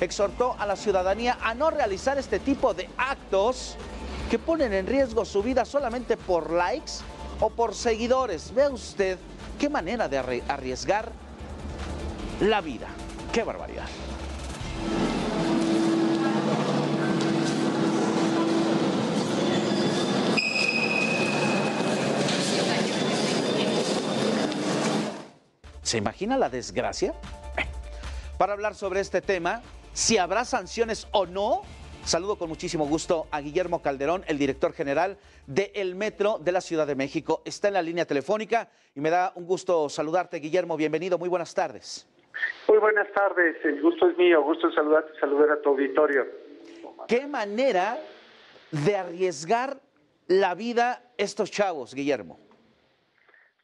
exhortó a la ciudadanía a no realizar este tipo de actos que ponen en riesgo su vida solamente por likes o por seguidores. Vea usted qué manera de arriesgar la vida. Qué barbaridad. ¿Se imagina la desgracia? Para hablar sobre este tema, si habrá sanciones o no, saludo con muchísimo gusto a Guillermo Calderón, el director general del Metro de la Ciudad de México. Está en la línea telefónica y me da un gusto saludarte, Guillermo. Bienvenido, muy buenas tardes. Muy buenas tardes, el gusto es mío, gusto saludarte y saludar a tu auditorio. ¿Qué manera de arriesgar la vida estos chavos, Guillermo?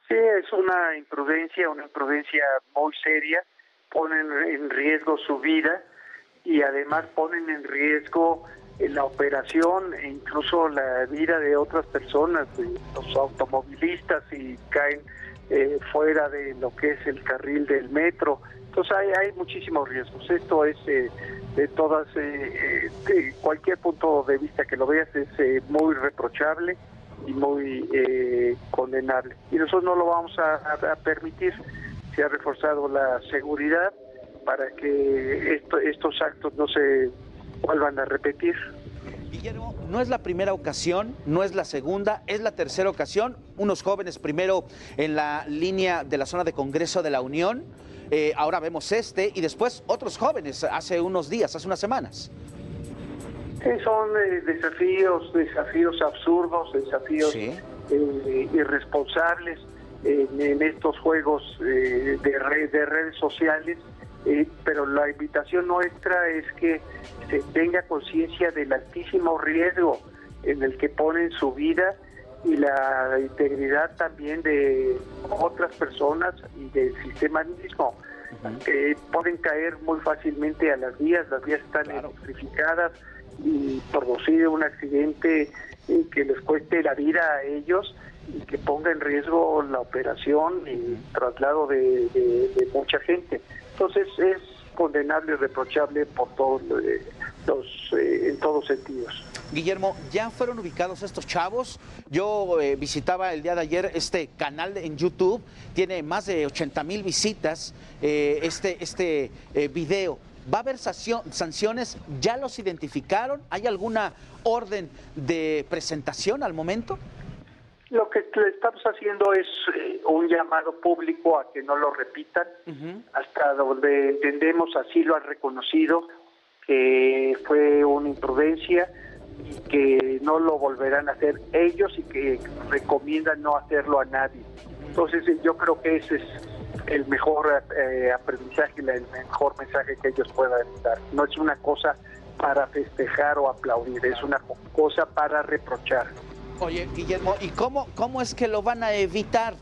Sí, es una imprudencia, una imprudencia muy seria, ponen en riesgo su vida y además ponen en riesgo eh, la operación e incluso la vida de otras personas, los automovilistas y caen eh, fuera de lo que es el carril del metro. Entonces hay, hay muchísimos riesgos. Esto es eh, de todas, de cualquier punto de vista que lo veas, es muy reprochable y muy eh, condenable. Y nosotros no lo vamos a, permitir. Se ha reforzado la seguridad para que esto, estos actos no se vuelvan a repetir. Guillermo, no es la primera ocasión, no es la segunda, es la tercera ocasión. Unos jóvenes primero en la línea de la zona de Congreso de la Unión, eh, ahora vemos este, y después otros jóvenes hace unos días, hace unas semanas. Sí, son eh, desafíos, desafíos absurdos, desafíos eh, irresponsables en, estos juegos eh, de, de redes sociales, pero la invitación nuestra es que se tenga conciencia del altísimo riesgo en el que ponen su vida y la integridad también de otras personas y del sistema mismo. que pueden caer muy fácilmente a las vías, las vías están electrificadas, y producir un accidente eh, que les cueste la vida a ellos y que ponga en riesgo la operación y traslado de, mucha gente. Entonces es condenable y reprochable por todos eh, los eh, en todos sentidos. Guillermo, ¿ya fueron ubicados estos chavos? Yo visitaba el día de ayer este canal en YouTube, tiene más de 80 mil visitas este, este video. ¿Va a haber sanciones? ¿Ya los identificaron? ¿Hay alguna orden de presentación al momento? Lo que estamos haciendo es eh, un llamado público a que no lo repitan, hasta donde entendemos, así lo han reconocido, que fue una imprudencia y que no lo volverán a hacer ellos y que recomiendan no hacerlo a nadie. Entonces yo creo que ese es el mejor eh, aprendizaje, el mejor mensaje que ellos puedan dar. No es una cosa para festejar o aplaudir, es una cosa para reprochar. Oye, Guillermo, ¿y cómo, cómo es que lo van a evitar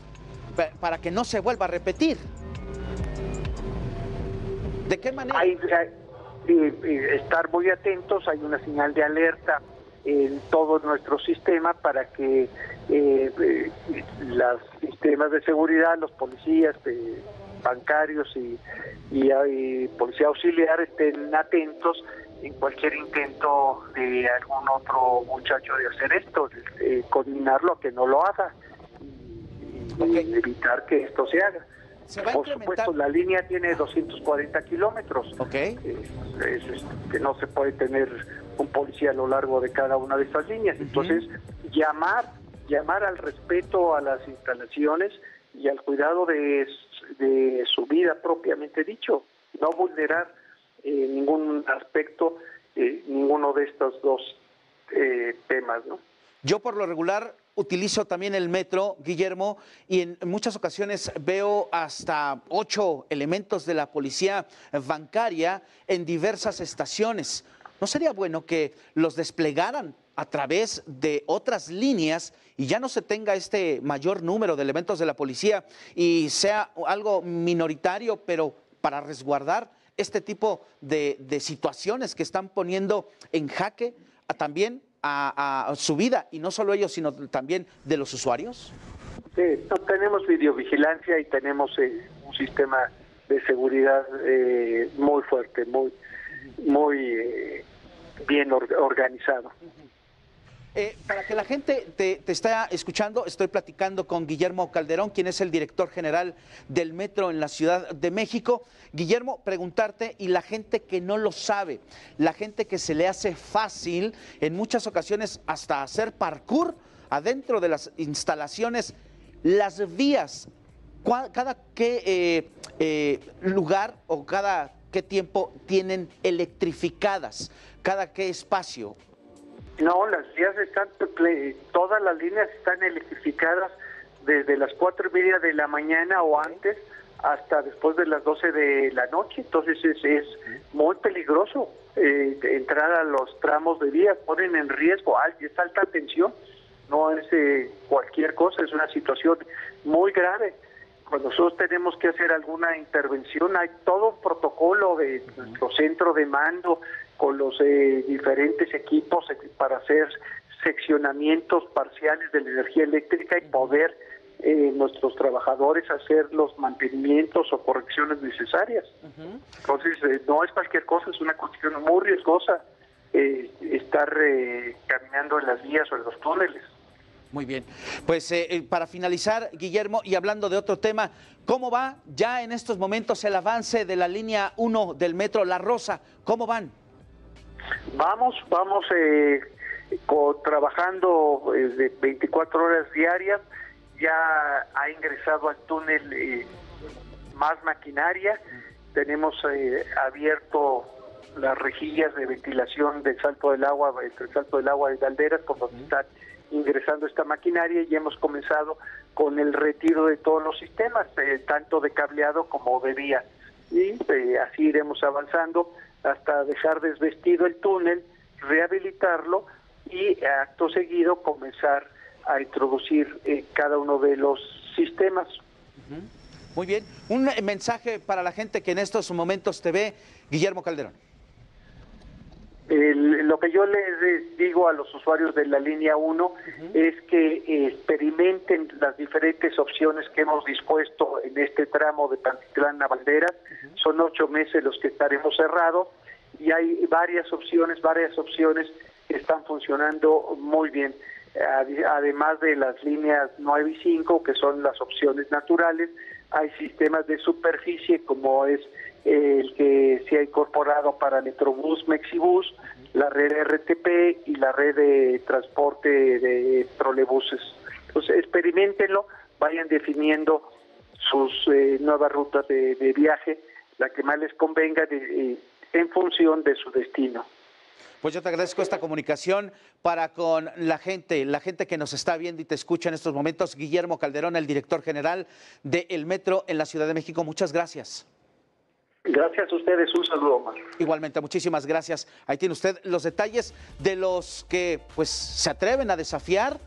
para que no se vuelva a repetir? ¿De qué manera? Hay, estar muy atentos, hay una señal de alerta en todo nuestro sistema para que eh, eh los sistemas de seguridad, los policías eh, bancarios y, policía auxiliar estén atentos en cualquier intento de algún otro muchacho de hacer esto, eh, coordinarlo a que no lo haga y, evitar que esto se haga. Por supuesto, la línea tiene 240 kilómetros. Okay. que no se puede tener un policía a lo largo de cada una de estas líneas. Entonces, llamar, llamar al respeto a las instalaciones y al cuidado de, su vida propiamente dicho, no vulnerar eh, ningún aspecto eh, ninguno de estos dos eh, temas, ¿no? Yo por lo regular utilizo también el metro, Guillermo, y en muchas ocasiones veo hasta ocho elementos de la policía bancaria en diversas estaciones. ¿No sería bueno que los desplegaran a través de otras líneas y ya no se tenga este mayor número de elementos de la policía y sea algo minoritario, pero para resguardar este tipo de, situaciones que están poniendo en jaque también a, su vida, y no solo ellos, sino también de los usuarios? Sí, tenemos videovigilancia y tenemos eh, un sistema de seguridad eh, muy fuerte, muy, muy eh, bien organizado. Eh, para que la gente te, te está escuchando, estoy platicando con Guillermo Calderón, quien es el director general del Metro en la Ciudad de México. Guillermo, preguntarte, y la gente que no lo sabe, la gente que se le hace fácil en muchas ocasiones hasta hacer parkour adentro de las instalaciones, las vías, cada qué eh, eh, lugar o cada qué tiempo tienen electrificadas, cada qué espacio no, las vías están, todas las líneas están electrificadas desde las cuatro y media de la mañana o antes hasta después de las 12 de la noche. Entonces es, muy peligroso eh, entrar a los tramos de vía, ponen en riesgo, es alta tensión, no es eh, cualquier cosa, es una situación muy grave. Cuando nosotros tenemos que hacer alguna intervención, hay todo un protocolo de nuestro centro de mando, con los eh, diferentes equipos para hacer seccionamientos parciales de la energía eléctrica y poder eh, nuestros trabajadores hacer los mantenimientos o correcciones necesarias. Entonces, eh, no es cualquier cosa, es una cuestión muy riesgosa estar caminando en las vías o en los túneles. Muy bien. Pues para finalizar, Guillermo, y hablando de otro tema, ¿cómo va ya en estos momentos el avance de la línea 1 del metro La Rosa? ¿Cómo van? Vamos, vamos eh, trabajando eh, de 24 horas diarias. Ya ha ingresado al túnel eh, más maquinaria. Tenemos eh, abierto las rejillas de ventilación del salto del agua, el salto del agua de Galderas, por donde está ingresando esta maquinaria y hemos comenzado con el retiro de todos los sistemas, tanto de cableado como de vía. Y así iremos avanzando hasta dejar desvestido el túnel, rehabilitarlo y acto seguido comenzar a introducir eh, cada uno de los sistemas. Muy bien. Un mensaje para la gente que en estos momentos te ve, Guillermo Calderón lo que yo les digo a los usuarios de la línea 1 es que experimenten las diferentes opciones que hemos dispuesto en este tramo de Pantitlán a Banderas. Son ocho meses los que estaremos cerrados y hay varias opciones, varias opciones que están funcionando muy bien. Además de las líneas 9 y 5, que son las opciones naturales, hay sistemas de superficie como es el que se ha incorporado para Metrobús, Mexibus, la red RTP y la red de transporte de trolebuses. Entonces, experimentenlo, vayan definiendo sus eh, nuevas rutas de, viaje, la que más les convenga eh, en función de su destino. Pues yo te agradezco esta comunicación para con la gente, la gente que nos está viendo y te escucha en estos momentos. Guillermo Calderón, el director general del Metro en la Ciudad de México. Muchas gracias. Gracias a ustedes, un saludo más. Igualmente, muchísimas gracias. Ahí tiene usted los detalles de los que pues se atreven a desafiar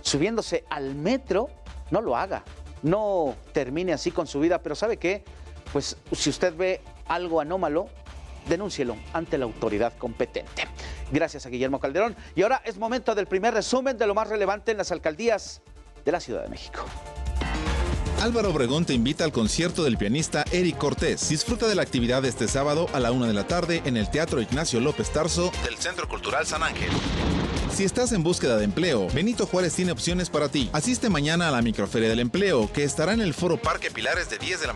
subiéndose al metro, no lo haga. No termine así con su vida, pero ¿sabe qué? Pues si usted ve algo anómalo, denúncielo ante la autoridad competente. Gracias a Guillermo Calderón. Y ahora es momento del primer resumen de lo más relevante en las alcaldías de la Ciudad de México. Álvaro Obregón te invita al concierto del pianista Eric Cortés. Disfruta de la actividad este sábado a la una de la tarde en el Teatro Ignacio López Tarso del Centro Cultural San Ángel. Si estás en búsqueda de empleo, Benito Juárez tiene opciones para ti. Asiste mañana a la Microferia del Empleo, que estará en el Foro Parque Pilares de 10 de la